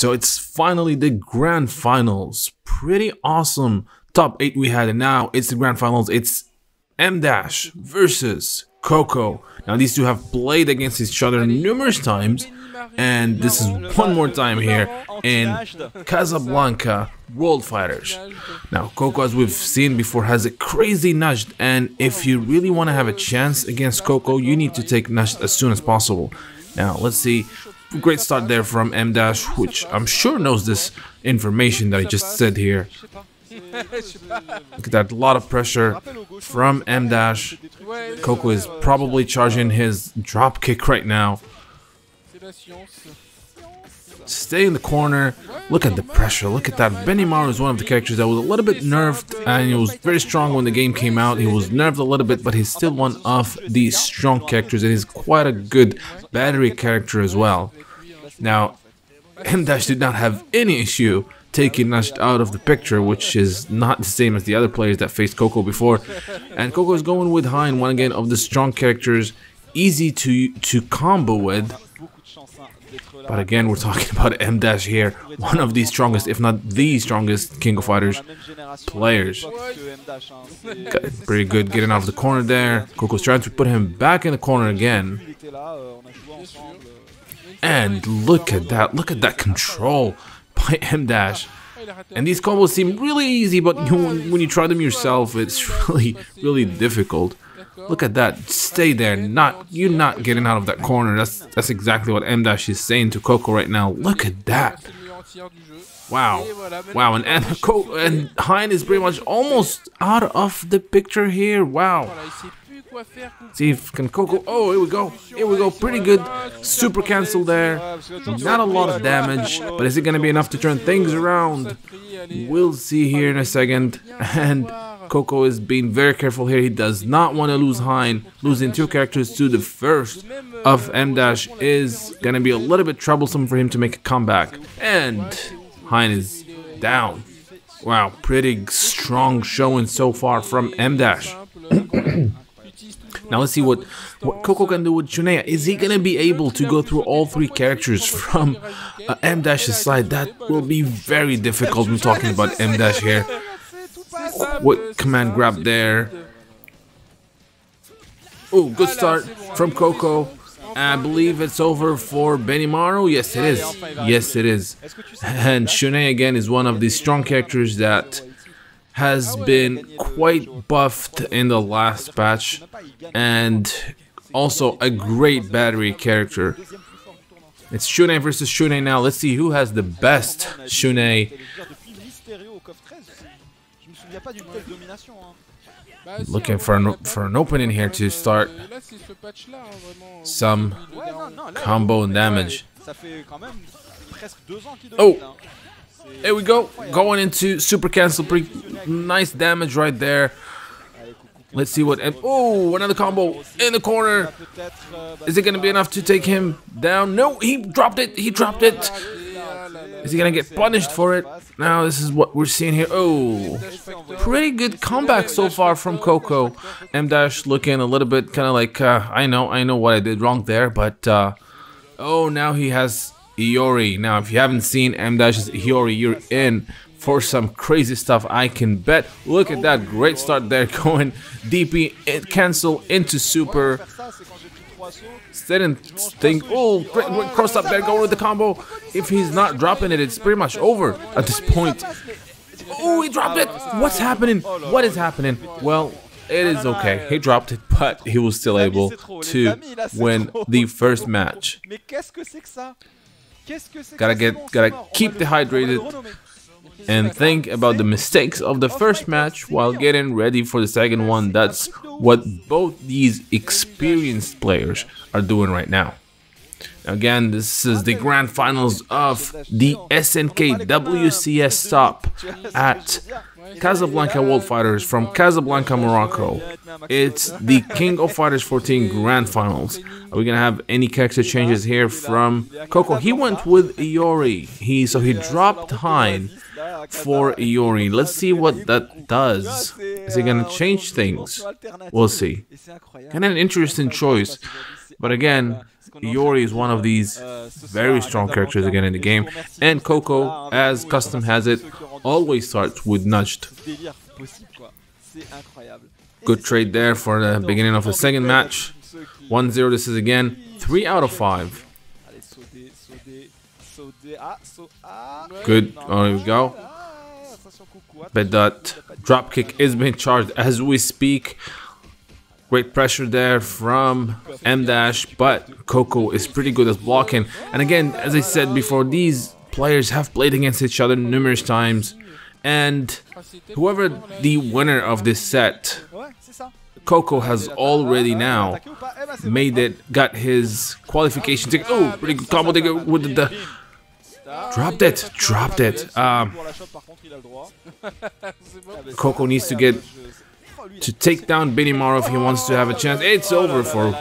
So it's finally the grand finals. Pretty awesome top 8 we had and now it's the grand finals. It's M Dash versus KouKou. Now these two have played against each other numerous times and this is one more time here in Casablanca World Fighters. Now KouKou as we've seen before has a crazy Najd and if you really want to have a chance against KouKou you need to take Najd as soon as possible. Now let's see great start there from M Dash which I'm sure knows this information that I just said here. Look at that, a lot of pressure from M Dash. KouKou is probably charging his drop kick right now. Stay in the corner. Look at the pressure. Look at that. Benimaru is one of the characters that was a little bit nerfed and he was very strong when the game came out. He was nerfed a little bit, but he's still one of the strong characters and he's quite a good battery character as well. Now, M Dash did not have any issue taking Najd out of the picture, which is not the same as the other players that faced KouKou before. And KouKou is going with Hein, one again of the strong characters, easy to to combo with. But again, we're talking about M Dash here, one of the strongest, if not the strongest King of Fighters players. Pretty good getting out of the corner there. KouKou's trying to put him back in the corner again. And look at that, look at that control by M Dash. And these combos seem really easy, but you, when you try them yourself, it's really, really difficult. Look at that. Stay there. Not you're not getting out of that corner. That's that's exactly what M Dash is saying to KouKou right now. Look at that. Wow. Wow, and and, and Hein is pretty much almost out of the picture here. Wow. See if can KouKou. Oh, here we go. Here we go. Pretty good. Super cancel there. Not a lot of damage, but is it going to be enough to turn things around? We'll see here in a second. And KouKou is being very careful here. He does not want to lose Hein. Losing two characters to the first of M Dash is going to be a little bit troublesome for him to make a comeback. And Hein is down. Wow, pretty strong showing so far from M Dash. Now let's see what, what KouKou can do with Shun'ei. Is he going to be able to go through all three characters from uh, M-Dash's side? That will be very difficult. We're talking about M-Dash here. What command grab there? Oh, good start from KouKou. I believe it's over for Benimaru. Yes, it is. Yes, it is. And Shun'ei again is one of the strong characters that has been quite buffed in the last patch and also a great battery character. It's Shun'ei versus Shun'ei now. Let's see who has the best Shun'ei. Looking for an, for an opening here to start some combo and damage. Oh, here we go. Going into super cancel. Pretty nice damage right there. Let's see what. Oh, another combo in the corner. Is it going to be enough to take him down? No, he dropped it. He dropped it. Is he to get punished for it? Now, this is what we're seeing here. Oh, pretty good comeback so far from KouKou. M Dash looking a little bit kind of like, uh, I know, I know what I did wrong there, but uh, oh, now he has Iori. Now, if you haven't seen M Dash's Iori, you're in for some crazy stuff, I can bet. Look at that great start there going DP, cancel into super. Didn't think, oh, cross up there, go with the combo. If he's not dropping it, it's pretty much over at this point. Oh, he dropped it. What's happening? What is happening? Well, it is okay. He dropped it, but he was still able to win the first match. Gotta get, gotta keep dehydrated and think about the mistakes of the first match while getting ready for the second one. That's what both these experienced players are doing right now. Again, this is the grand finals of the SNK WCS Top at Casablanca World Fighters from Casablanca, Morocco. It's the King of Fighters 14 Grand Finals. Are we gonna have any character changes here from KouKou? He went with Iori. He so he dropped Hein for Iori. Let's see what that does. Is he gonna change things? We'll see. Kind of an interesting choice. But again, Iori is one of these very strong characters again in the game, and KouKou, as custom has it, always starts with Najd. Good trade there for the beginning of the second match. 1-0 this is again, 3 out of 5. Good, oh, there we go. But that drop kick is being charged as we speak. Great pressure there from M Dash, but KouKou is pretty good at blocking. And again, as I said before, these players have played against each other numerous times. And whoever the winner of this set, KouKou has already now made it, got his qualification ticket. Oh, pretty good combo ticket with the, the Dropped it, dropped it. Um, KouKou needs to get to take down Benimaru if he wants to have a chance. It's over for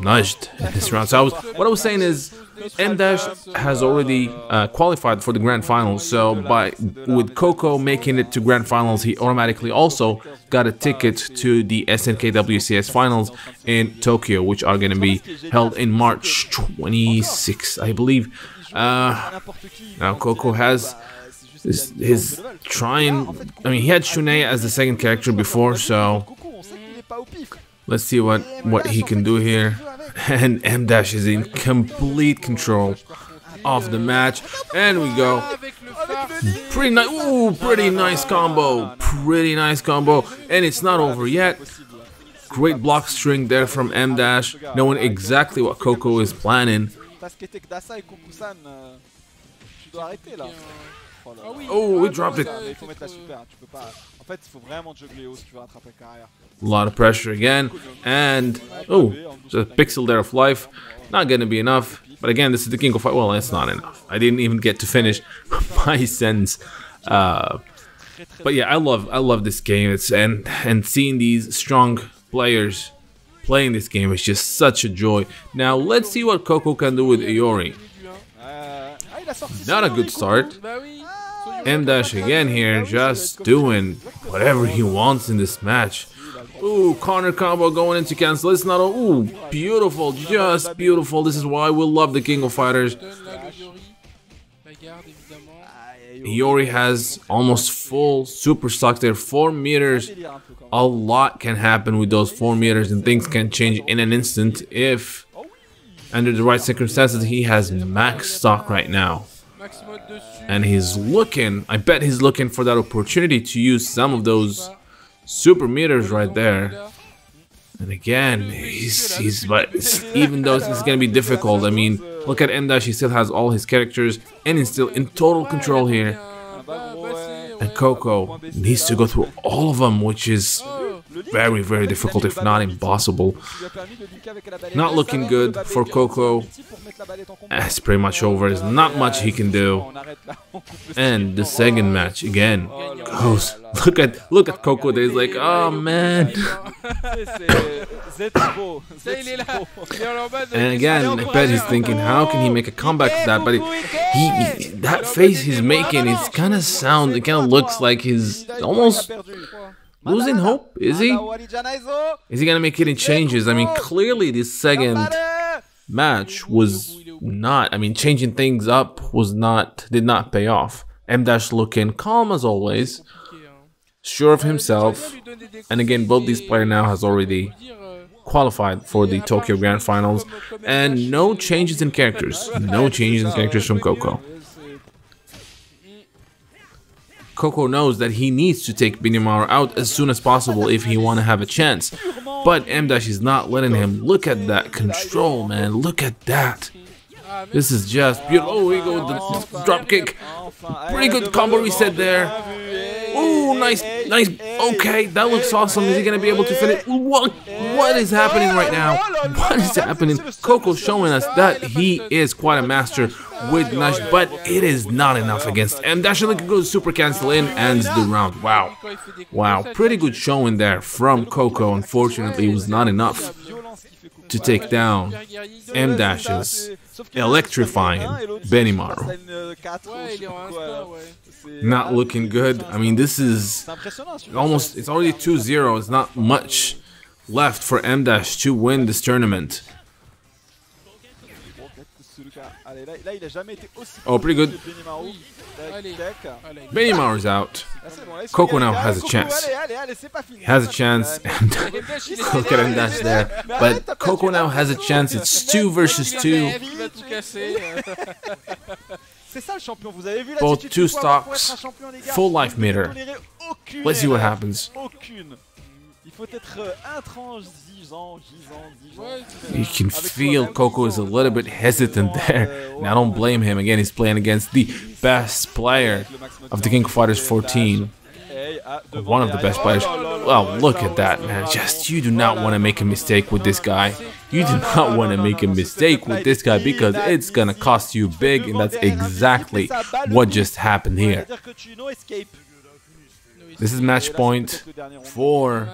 Najd in this round. So I was, what I was saying is, M Dash has already uh, qualified for the grand finals. So by with KouKou making it to grand finals, he automatically also got a ticket to the SNK WCS finals in Tokyo, which are going to be held in March 26, I believe. Uh, now KouKou has his, trying. I mean, he had Shun'ei as the second character before, so let's see what what he can do here. And M Dash is in complete control of the match, and we go. Pretty nice. Ooh, pretty nice combo. Pretty nice combo, and it's not over yet. Great block string there from M Dash, knowing exactly what KouKou is planning. Oh, we dropped it. A lot of pressure again. And, oh, a pixel there of life. Not gonna be enough. But again, this is the King of Fight. Well, it's not enough. I didn't even get to finish my sentence. Uh, but yeah, I love I love this game. It's and and seeing these strong players playing this game is just such a joy. Now let's see what KouKou can do with Iori. Not a good start. M Dash again here, just doing whatever he wants in this match. Ooh, corner combo going into cancel. It's not a ooh, beautiful, just beautiful. This is why we love the King of Fighters. Iori has almost full super stocks there, 4 meters. A lot can happen with those 4 meters and things can change in an instant if under the right circumstances he has max stock right now. And he's looking, I bet he's looking for that opportunity to use some of those super meters right there. And again, he's, he's but even though it's gonna be difficult, I mean, look at M Dash, he still has all his characters and he's still in total control here. And KouKou needs to go through all of them, which is very, very difficult, if not impossible. Not looking good for KouKou. It's pretty much over. There's not much he can do. And the second match again goes. Look at look at KouKou. There's like, oh man. and again, I bet he's thinking, how can he make a comeback to that? But he, he that face he's making, it's kind of sound. It kind of looks like he's almost losing hope? Is he? Is he gonna make any changes? I mean, clearly this second match was not. I mean, changing things up was not did not pay off. M Dash looking calm as always, sure of himself, and again, both these players now has already qualified for the Tokyo Grand Finals, and no changes in characters. No changes in characters from KouKou. KouKou knows that he needs to take Benimaru out as soon as possible if he want to have a chance. But M-Dash is not letting him. Look at that control, man. Look at that. This is just beautiful. Oh, we go the drop kick. Pretty good combo reset there. Oh, nice, nice. Okay, that looks awesome. Is he gonna be able to finish? What? What is happening right now? What is happening? KouKou showing us that he is quite a master with Najd, but it is not enough against M. Dashlink goes super cancel in, ends the round. Wow, wow, pretty good showing there from KouKou. Unfortunately, it was not enough to take down M Dash's electrifying Benimaru. Not looking good. I mean, this is almost, it's already 2-0. It's not much left for M Dash to win this tournament. Oh, pretty good. Benimaru's out. KouKou now has a chance. He has a chance. And look at him dash there. But KouKou now has a chance. It's two versus two. Both two stocks. Full life meter. Let's see what happens. You can feel KouKou is a little bit hesitant there. And I don't blame him. Again, he's playing against the best player of the King of Fighters 14. One of the best players. Well, look at that, man. Just, you do not want to make a mistake with this guy. You do not want to make a mistake with this guy because it's going to cost you big, and that's exactly what just happened here. This is match point for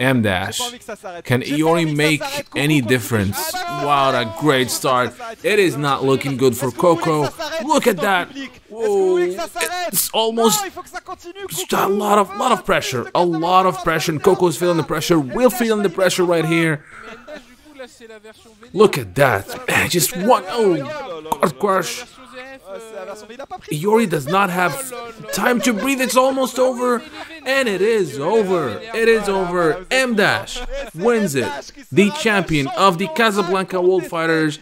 M Dash. Can Iori make any difference? Wow, a great start. It is not looking good for KouKou. Look at that. Whoa. It's almost a lot of lot of pressure. A lot of pressure. And KouKou's feeling the pressure. We're feeling the pressure right here. Look at that. Just one. Oh, crush. Iori does not have time to breathe. It's almost over. And it is over. It is over. M Dash wins it. The champion of the Casablanca World Fighters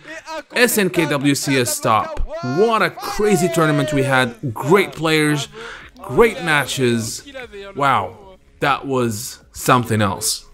SNKWCS stop. What a crazy tournament we had. Great players, great matches. Wow, that was something else.